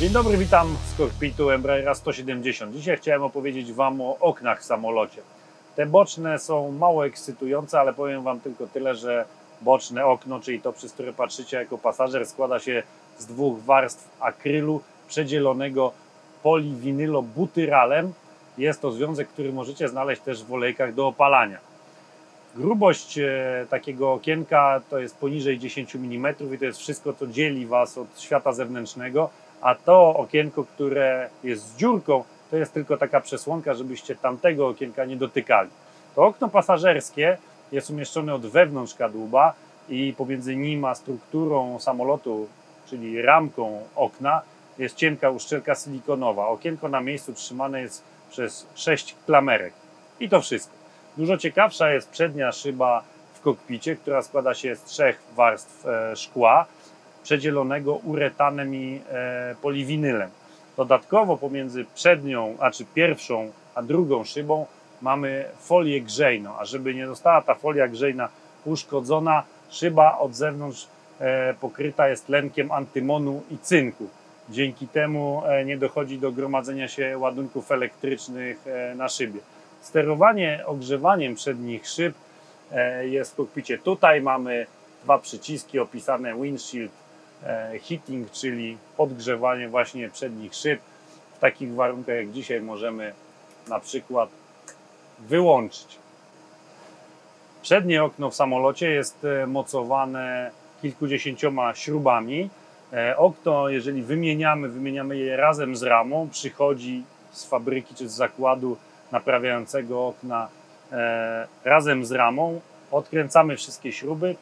Dzień dobry, witam z kokpitu Embraera 170. Dzisiaj chciałem opowiedzieć Wam o oknach w samolocie. Te boczne są mało ekscytujące, ale powiem Wam tylko tyle, że boczne okno, czyli to, przez które patrzycie jako pasażer, składa się z dwóch warstw akrylu przedzielonego poliwinylobutyralem. Jest to związek, który możecie znaleźć też w olejkach do opalania. Grubość e, takiego okienka to jest poniżej 10 mm i to jest wszystko, co dzieli Was od świata zewnętrznego, a to okienko, które jest z dziurką, to jest tylko taka przesłonka, żebyście tamtego okienka nie dotykali. To okno pasażerskie jest umieszczone od wewnątrz kadłuba i pomiędzy nim a strukturą samolotu, czyli ramką okna, jest cienka uszczelka silikonowa. Okienko na miejscu trzymane jest przez sześć klamerek. I to wszystko. Dużo ciekawsza jest przednia szyba w kokpicie, która składa się z trzech warstw e, szkła, przedzielonego uretanem i e, poliwinylem. Dodatkowo pomiędzy przednią, a czy pierwszą, a drugą szybą mamy folię grzejną, a żeby nie została ta folia grzejna uszkodzona, szyba od zewnątrz e, pokryta jest tlenkiem antymonu i cynku. Dzięki temu nie dochodzi do gromadzenia się ładunków elektrycznych na szybie. Sterowanie ogrzewaniem przednich szyb e, jest w kokpicie. Tutaj mamy dwa przyciski opisane windshield e, heating, czyli podgrzewanie właśnie przednich szyb. W takich warunkach jak dzisiaj możemy na przykład wyłączyć. Przednie okno w samolocie jest e, mocowane kilkudziesięcioma śrubami. Okno, jeżeli wymieniamy, wymieniamy je razem z ramą, przychodzi z fabryki czy z zakładu naprawiającego okna e, razem z ramą. Odkręcamy wszystkie śruby,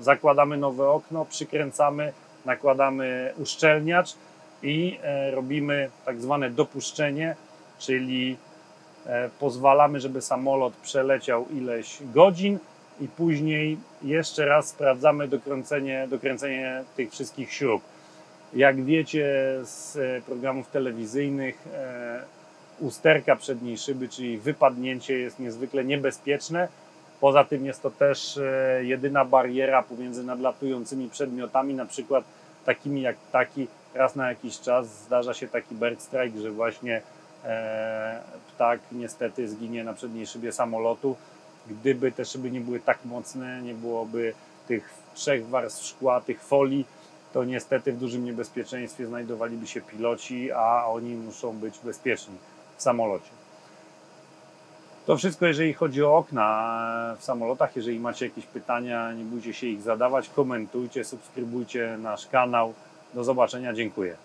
zakładamy nowe okno, przykręcamy, nakładamy uszczelniacz i e, robimy tak zwane dopuszczenie, czyli e, pozwalamy, żeby samolot przeleciał ileś godzin i później jeszcze raz sprawdzamy dokręcenie, dokręcenie tych wszystkich śrub. Jak wiecie z programów telewizyjnych, usterka przedniej szyby, czyli wypadnięcie jest niezwykle niebezpieczne. Poza tym jest to też e, jedyna bariera pomiędzy nadlatującymi przedmiotami, na przykład takimi jak taki, raz na jakiś czas zdarza się taki bird strike, że właśnie e, ptak niestety zginie na przedniej szybie samolotu. Gdyby te szyby nie były tak mocne, nie byłoby tych trzech warstw szkła, tych folii, to niestety w dużym niebezpieczeństwie znajdowaliby się piloci, a oni muszą być bezpieczni w samolocie. To wszystko, jeżeli chodzi o okna w samolotach. Jeżeli macie jakieś pytania, nie bójcie się ich zadawać, komentujcie, subskrybujcie nasz kanał. Do zobaczenia, dziękuję.